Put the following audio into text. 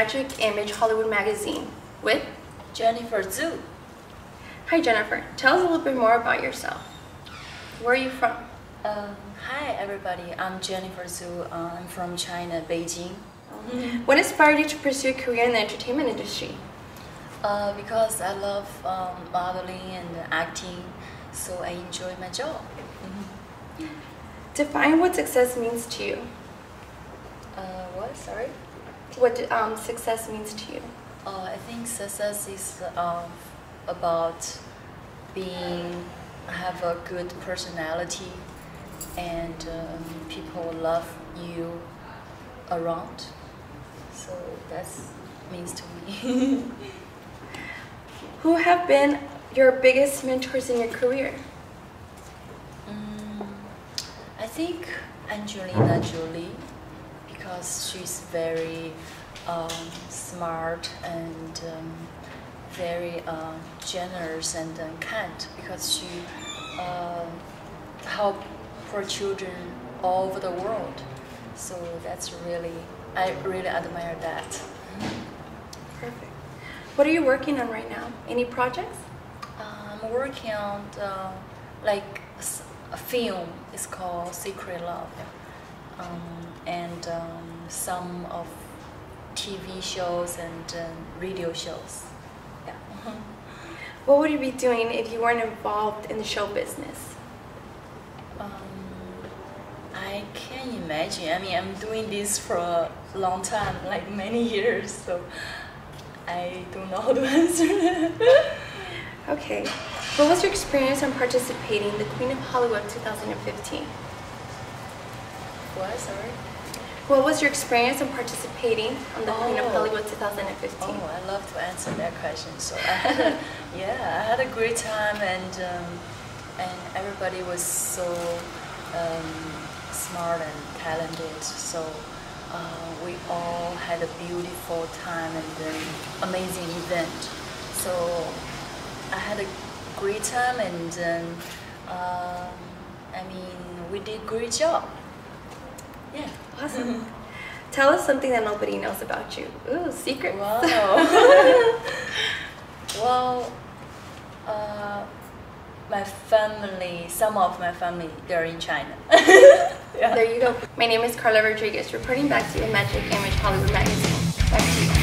Magic Image Hollywood Magazine with Jennifer Zhu. Hi Jennifer, tell us a little bit more about yourself. Where are you from? Um, hi everybody, I'm Jennifer Zhu. Uh, I'm from China, Beijing. What inspired you to pursue a career in the entertainment industry? Uh, because I love um, modeling and acting, so I enjoy my job. Define what success means to you. Uh, what? Sorry. What um, success means to you. Uh, I think success is uh, about being have a good personality and um, people love you around. So that's means to me. Who have been your biggest mentors in your career? Mm, I think Angelina Jolie because she's very um, smart and um, very uh, generous and uh, kind because she uh, help poor children all over the world. So that's really I really admire that. Perfect. What are you working on right now? Any projects? I'm working on the, like a film. It's called Secret Love, um, and um, some of TV shows and um, radio shows. Yeah. What would you be doing if you weren't involved in the show business? Um, I can't imagine. I mean, I'm doing this for a long time, like many years, so I don't know how to answer that. Okay. What was your experience on participating in the Queen of Hollywood 2015? What? Sorry. What was your experience in participating on the Queen of Oh. Hollywood 2015? Oh, I love to answer that question. So I had a, yeah, I had a great time, and um, and everybody was so um, smart and talented. So uh, we all had a beautiful time and an amazing event. So I had a great time, and um, um, I mean, we did a great job. Yeah. Awesome. Tell us something that nobody knows about you. Ooh, secret. Wow. well, uh, my family, some of my family, they're in China. yeah. There you go. My name is Karla Rodriguez, reporting back to you Magic Image Hollywood Magazine. Back to you.